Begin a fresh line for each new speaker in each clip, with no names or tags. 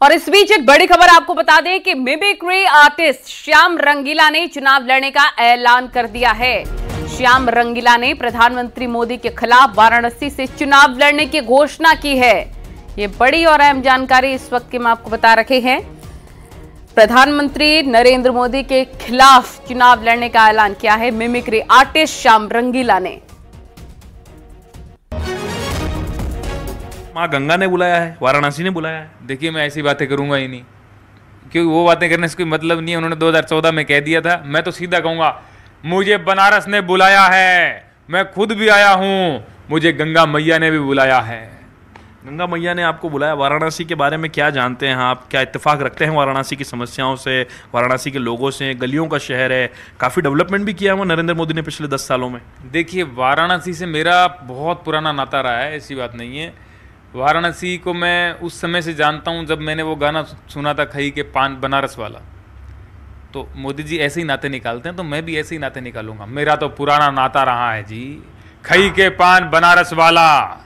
और इस बीच एक बड़ी खबर आपको बता दें कि मिमिक्री आर्टिस्ट श्याम रंगीला ने चुनाव लड़ने का ऐलान कर दिया है। श्याम रंगीला ने प्रधानमंत्री मोदी के खिलाफ वाराणसी से चुनाव लड़ने की घोषणा की है। ये बड़ी और अहम जानकारी इस वक्त की हम आपको बता रखे हैं। प्रधानमंत्री नरेंद्र मोदी के खिलाफ चुनाव लड़ने का ऐलान किया है। मिमिक्री आर्टिस्ट श्याम रंगीला ने।
माँ गंगा ने बुलाया है वाराणसी ने बुलाया है।
देखिए मैं ऐसी बातें करूँगा ही नहीं। क्योंकि वो बातें करने से कोई मतलब नहीं है उन्होंने 2014 में कह दिया था। मैं तो सीधा कहूँगा मुझे बनारस ने बुलाया है मैं खुद भी आया हूँ मुझे गंगा मैया ने भी बुलाया है।
गंगा मैया ने आपको बुलाया वाराणसी के बारे में क्या जानते हैं आप? क्या इत्तेफाक रखते हैं वाराणसी की समस्याओं से वाराणसी के लोगों से गलियों का शहर है? काफ़ी डेवलपमेंट भी किया हुआ नरेंद्र मोदी ने पिछले दस सालों में।
देखिए वाराणसी से मेरा बहुत पुराना नाता रहा है ऐसी बात नहीं है। वाराणसी को मैं उस समय से जानता हूँ जब मैंने वो गाना सुना था खई के पान, बनारस वाला। तो मोदी जी ऐसे ही नाते निकालते हैं तो मैं भी ऐसे ही नाते निकालूँगा। मेरा तो पुराना नाता रहा है जी। खई के पान, बनारस वाला।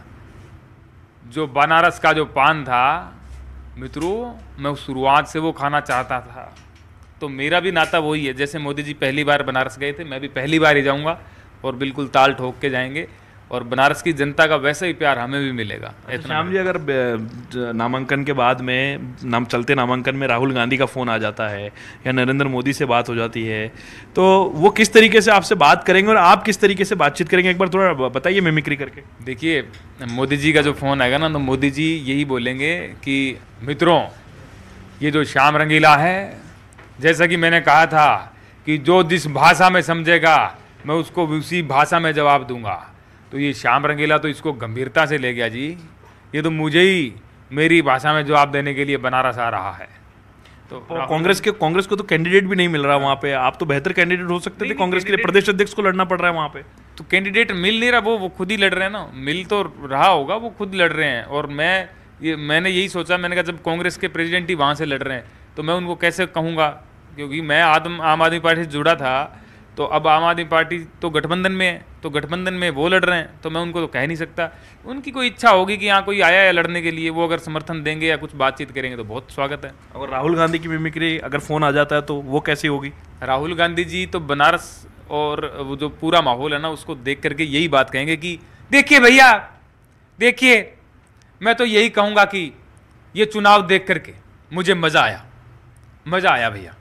जो बनारस का जो पान था, मित्रों, मैं शुरुआत से वो खाना चाहता था। तो मेरा भी नाता वही है। जैसे मोदी जी पहली बार बनारस गए थे, मैं भी पहली बार ही जाऊँगा और बिल्कुल ताल ठोक के जाएँगे। और बनारस की जनता का वैसा ही प्यार हमें भी मिलेगा।
अच्छा, श्याम जी अगर नामांकन के बाद में नाम चलते नामांकन में राहुल गांधी का फ़ोन आ जाता है या नरेंद्र मोदी से बात हो जाती है तो वो किस तरीके से आपसे बात करेंगे और आप किस तरीके से बातचीत करेंगे? एक बार थोड़ा बताइए मिमिक्री करके।
देखिए मोदी जी का जो फ़ोन आएगा ना तो मोदी जी यही बोलेंगे कि मित्रों ये जो श्याम रंगीला है जैसा कि मैंने कहा था कि जो जिस भाषा में समझेगा मैं उसको उसी भाषा में जवाब दूँगा। तो ये श्याम रंगीला तो इसको गंभीरता से ले गया जी। ये तो मुझे ही मेरी भाषा में जवाब देने के लिए बनारस आ रहा है।
तो कांग्रेस के कांग्रेस को तो कैंडिडेट भी नहीं मिल रहा वहाँ पे। आप तो बेहतर कैंडिडेट हो सकते थे कांग्रेस के लिए प्रदेश अध्यक्ष को लड़ना पड़ रहा है वहाँ पे।
तो कैंडिडेट मिल नहीं रहा वो वो खुद ही लड़ रहे हैं ना। मिल तो रहा होगा वो खुद लड़ रहे हैं। और मैं ये मैंने यही सोचा मैंने कहा जब कांग्रेस के प्रेसिडेंट ही वहाँ से लड़ रहे हैं तो मैं उनको कैसे कहूँगा? क्योंकि मैं आदम आम आदमी पार्टी से जुड़ा था तो अब आम आदमी पार्टी तो गठबंधन में है तो गठबंधन में वो लड़ रहे हैं तो मैं उनको तो कह नहीं सकता। उनकी कोई इच्छा होगी कि यहाँ कोई आया है लड़ने के लिए वो अगर समर्थन देंगे या कुछ बातचीत करेंगे तो बहुत स्वागत है।
अगर राहुल गांधी की मिमिक्री अगर फ़ोन आ जाता है तो वो कैसी होगी?
राहुल गांधी जी तो बनारस और वो जो पूरा माहौल है ना उसको देख करके यही बात कहेंगे कि देखिए भैया देखिए मैं तो यही कहूँगा कि ये चुनाव देख करके मुझे मज़ा आया मज़ा आया भैया।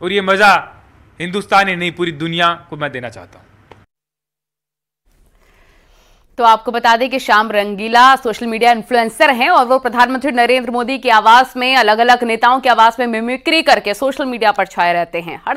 और ये मज़ा हिंदुस्तान ही नहीं, पूरी दुनिया को मैं देना चाहता हूँ।
तो आपको बता दें कि Shyam Rangeela social media influencer हैं और वो प्रधानमंत्री नरेंद्र मोदी के आवास में अलग अलग नेताओं के आवास में मिमिक्री करके सोशल मीडिया पर छाए रहते हैं। हर